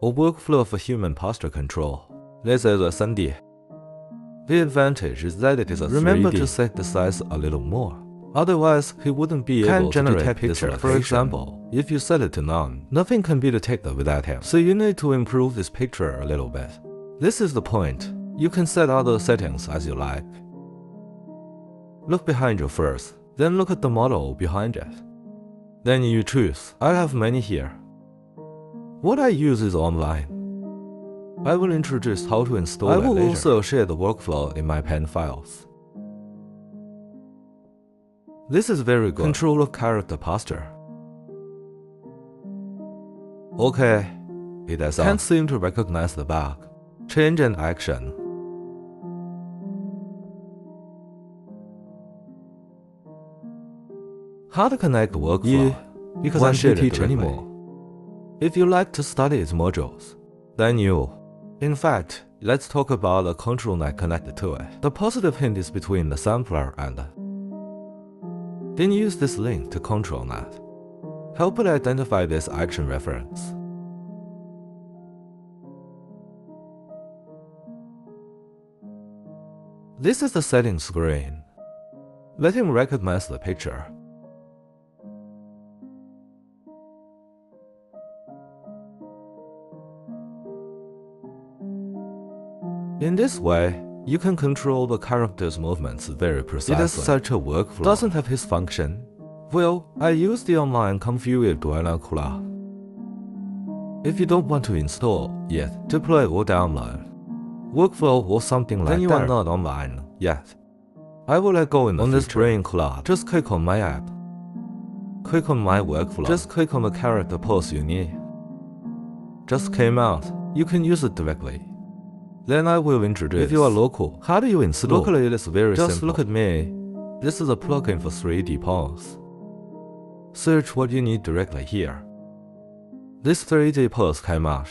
or workflow for human posture control. This is a 3D. The advantage is that it is a Remember 3D. to set the size a little more. Otherwise, he wouldn't be can able generate to detect picture. For example, if you set it to none, nothing can be detected without him. So you need to improve this picture a little bit. This is the point. You can set other settings as you like. Look behind you first, then look at the model behind it. Then you choose. I have many here. What I use is online. I will introduce how to install it. I will later. also share the workflow in my pen files. This is very good. Control of character posture. Okay, it does Can't seem to recognize the bug. Change an action. How to connect workflow? Yeah, because I should teach anymore. If you like to study its modules, then you. In fact, let's talk about the control net connected to it. The positive hint is between the sampler and then use this link to control net. Help it identify this action reference. This is the settings screen. Let him recognize the picture. In this way, you can control the character's movements very precisely. It is such a workflow. Doesn't have his function. Well, I use the online ComfyUI Duana. If you don't want to install yet, deploy or download, workflow or something like that. then you are not online yet. I will let go in the On future. this brain cloud, just click on my app. Click on my workflow. Just click on the character pose you need. Just came out. You can use it directly. Then I will introduce. If you are local, how do you install? Locally, it is very Just simple. look at me. This is a plugin for 3D pose. Search what you need directly here. This 3D pose came out.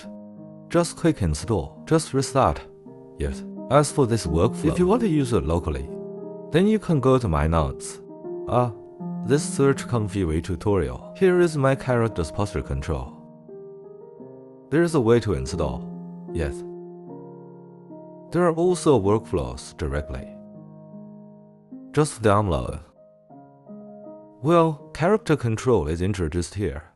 Just click install. Just restart. Yes. As for this workflow, if you want to use it locally, then you can go to my notes. Ah, this search ComfyUI tutorial. Here is my character's posture control. There is a way to install. Yes. There are also workflows directly. Just download. Well, character control is introduced here.